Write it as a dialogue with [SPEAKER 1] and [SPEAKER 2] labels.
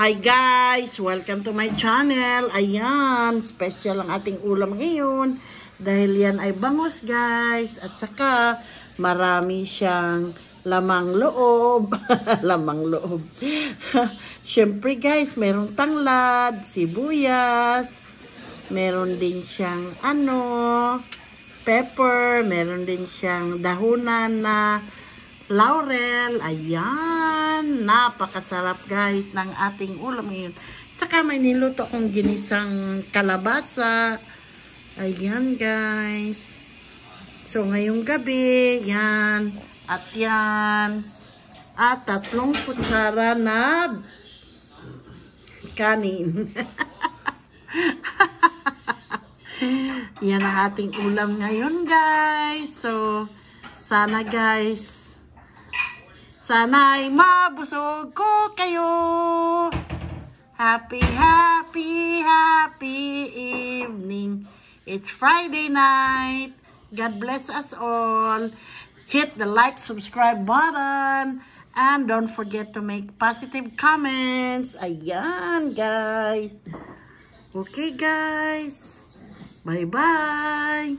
[SPEAKER 1] Hi guys! Welcome to my channel. Ayan, special ang ating ulam ngayon. Dahil yan ay bangus guys. At saka marami siyang lamang loob. lamang loob. Siyempre guys, merong tanglad, sibuyas. Meron din siyang ano, pepper. Meron din siyang dahunan na laurel. Ayan. Napakasarap guys ng ating ulam ngayon. Saka may niluto akong ginisang kalabasa. Ayan guys. So ngayong gabi, yan. At yan. At tatlong kutsara na kanin. yan ang ating ulam ngayon guys. So, sana guys, Sana'y mabusog ko kayo. Happy, happy, happy evening. It's Friday night. God bless us all. Hit the like, subscribe button. And don't forget to make positive comments. Ayan, guys. Okay, guys. Bye-bye.